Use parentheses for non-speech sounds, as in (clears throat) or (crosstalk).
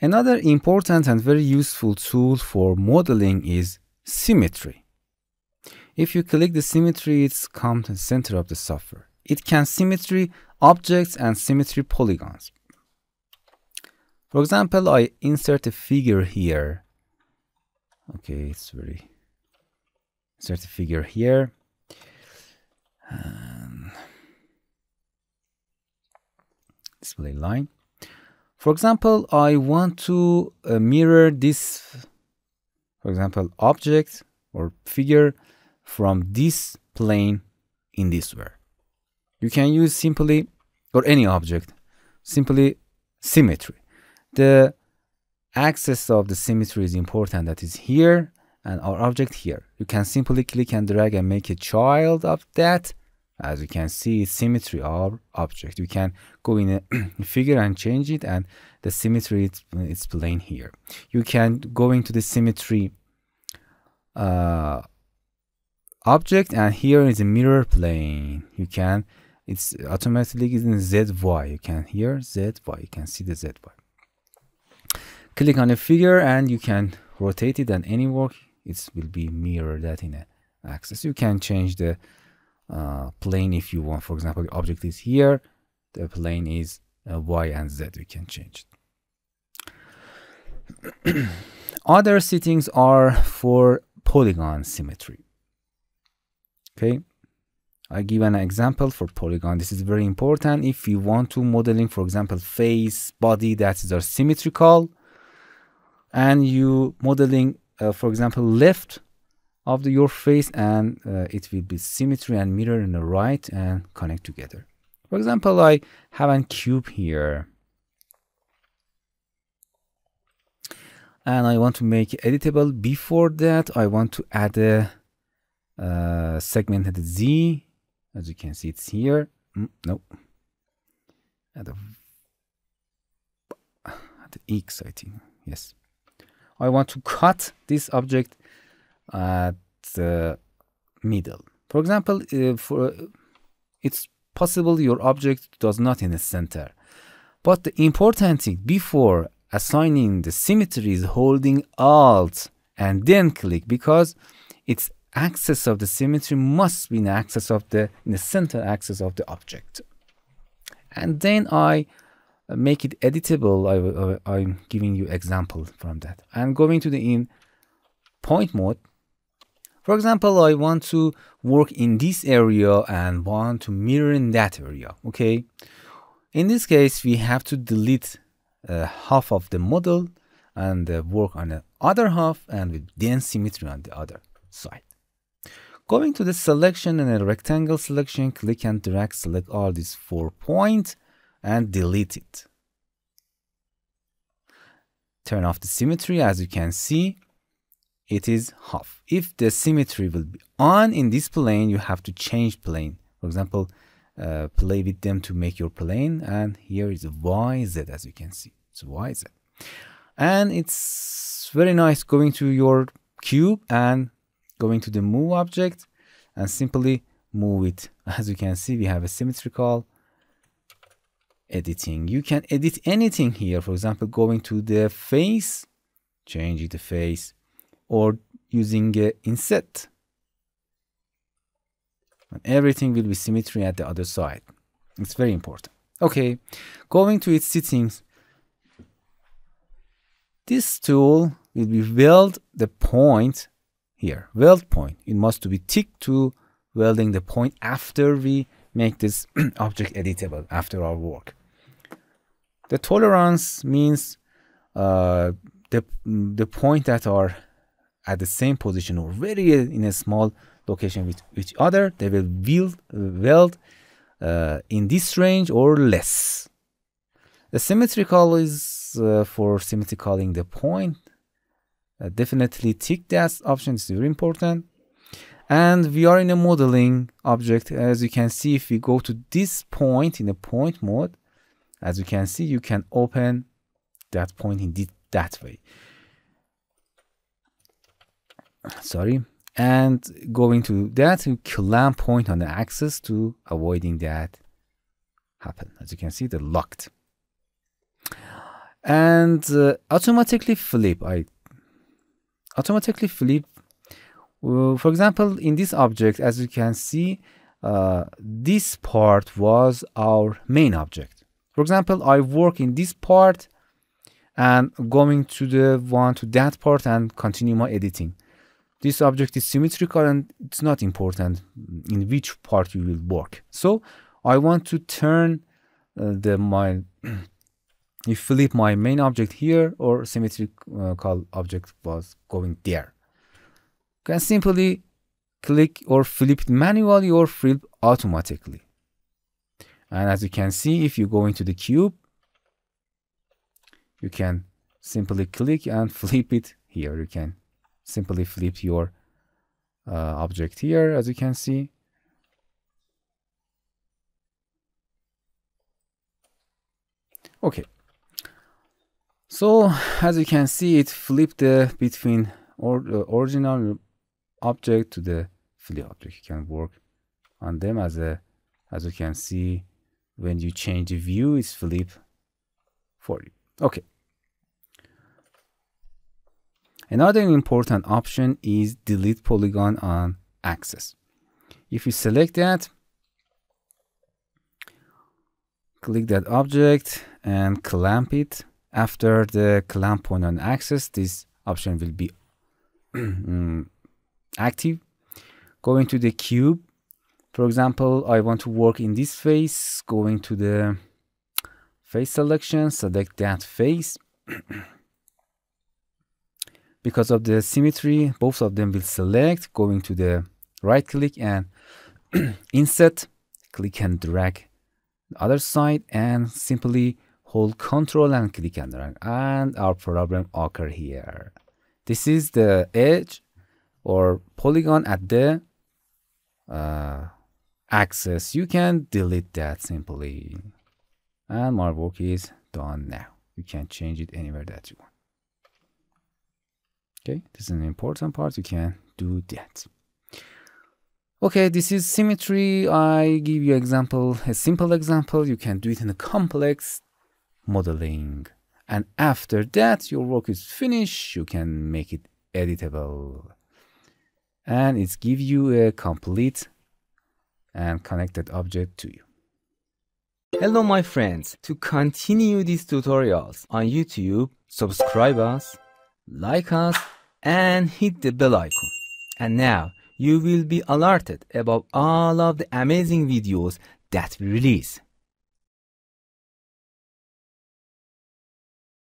Another important and very useful tool for modeling is symmetry. If you click the symmetry, it's come to the center of the software. It can symmetry objects and symmetry polygons. For example, I insert a figure here. Okay, it's very insert a figure here. And display line. For example, I want to uh, mirror this, for example, object or figure from this plane in this way. You can use simply, or any object, simply symmetry. The axis of the symmetry is important that is here and our object here. You can simply click and drag and make a child of that. As you can see, symmetry of object. You can go in a (clears throat) figure and change it and the symmetry it's, is plain here. You can go into the symmetry uh, object and here is a mirror plane. You can, it's automatically in ZY. You can here ZY, you can see the ZY. Click on a figure and you can rotate it and any work it will be mirror that in a axis. You can change the uh, plane if you want. For example, the object is here, the plane is uh, Y and Z. You can change it. (clears throat) Other settings are for polygon symmetry. Okay, I give an example for polygon. This is very important. If you want to modeling, for example, face, body that is are symmetrical, and you modeling uh, for example, left of the, your face and uh, it will be symmetry and mirror in the right and connect together. For example, I have a cube here. And I want to make it editable. Before that, I want to add a uh, segmented Z. As you can see, it's here. Mm, no. Add a, add X, I think. Yes. I want to cut this object at the middle. For example, uh, for it's possible your object does not in the center. But the important thing before assigning the symmetry is holding Alt and then click because its axis of the symmetry must be in the axis of the in the center axis of the object. And then I uh, make it editable, I, uh, am giving you example from that. I'm going to the in point mode. For example, I want to work in this area and want to mirror in that area, okay? In this case, we have to delete uh, half of the model and uh, work on the other half and with dense symmetry on the other side. Going to the selection and a rectangle selection, click and drag, select all these four points and delete it. Turn off the symmetry as you can see it is half. If the symmetry will be on in this plane you have to change plane. For example uh, play with them to make your plane and here is YZ as you can see. It's YZ. And it's very nice going to your cube and going to the move object and simply move it. (laughs) As you can see, we have a symmetry symmetrical editing. You can edit anything here. For example, going to the face, changing the face, or using uh, inset. And everything will be symmetry at the other side. It's very important. Okay, going to its settings. This tool will be weld the point here. Weld point. It must be ticked to welding the point after we make this (clears throat) object editable after our work. The tolerance means uh, the, the point that are at the same position or very in a small location with each other, they will weld, weld uh, in this range or less. The symmetrical is uh, for symmetricaling the point. Uh, definitely tick that option is very important and we are in a modeling object as you can see if we go to this point in the point mode as you can see you can open that point in that way sorry and going to that you clamp point on the axis to avoiding that happen as you can see the locked and uh, automatically flip. I automatically flip. For example, in this object, as you can see, uh, this part was our main object. For example, I work in this part and going to the one to that part and continue my editing. This object is symmetrical and it's not important in which part you will work. So I want to turn uh, the my (clears throat) you flip my main object here or symmetrical object was going there. You can simply click or flip it manually or flip automatically. And as you can see, if you go into the cube, you can simply click and (laughs) flip it here. You can simply flip your uh, object here, as you can see. Okay. So as you can see, it flipped the between or the original object to the flip object. You can work on them as a as you can see when you change the view, it's flip for you. Okay. Another important option is delete polygon on axis. If you select that, click that object and clamp it. After the clamp point on axis, this option will be (clears throat) mm, active. Going to the cube. For example, I want to work in this face. Going to the face selection, select that face. (clears throat) because of the symmetry, both of them will select. Going to the right click and (clears throat) insert, click and drag the other side and simply hold control and click and drag and our problem occur here. This is the edge or polygon at the uh, axis. You can delete that simply. And my work is done now. You can change it anywhere that you want. Okay, this is an important part. You can do that. Okay, this is symmetry. I give you example, a simple example. You can do it in a complex modeling. And after that, your work is finished. You can make it editable. And it give you a complete and connected object to you. Hello my friends, to continue these tutorials on YouTube, subscribe us, like us, and hit the bell icon. And now, you will be alerted about all of the amazing videos that we release.